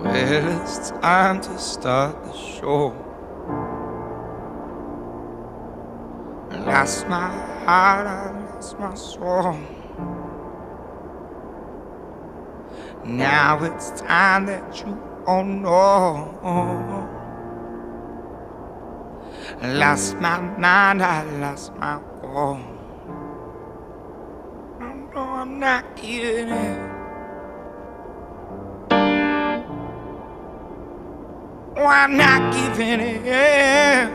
Well, it's time to start the show. I lost my heart, I lost my soul. Now it's time that you all know. I lost my mind, I lost my goal. No, I'm not giving in. Oh, I'm not giving in.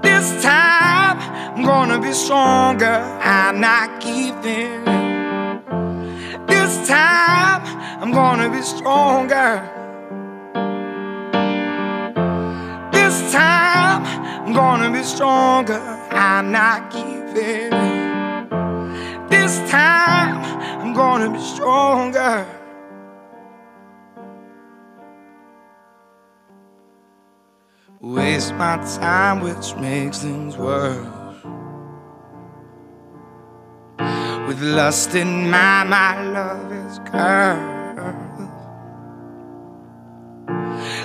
This time I'm gonna be stronger. I'm not giving in. This time I'm gonna be stronger. This time I'm gonna be stronger. I'm not giving in. This time I'm gonna be stronger. Waste my time, which makes things worse. With lust in mind, my love is cursed.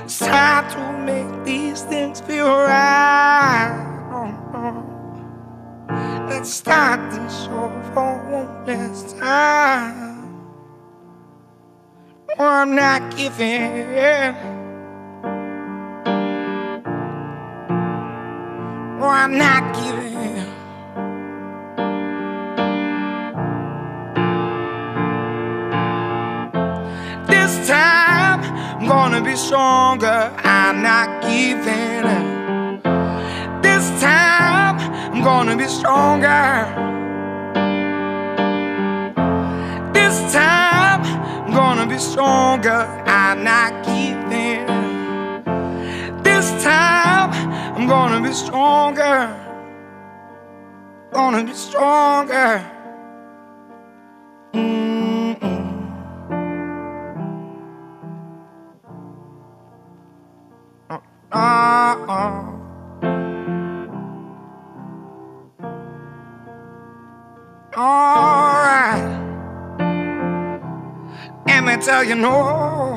It's time to make these things feel right. Let's start this show for one last time. Oh, I'm not giving. Oh, I'm not giving. This time I'm gonna be stronger. I'm not giving. This be stronger. This time I'm gonna be stronger. I'm not giving. This time I'm gonna be stronger. Gonna be stronger. Mm-mm. Alright. Let me tell you no.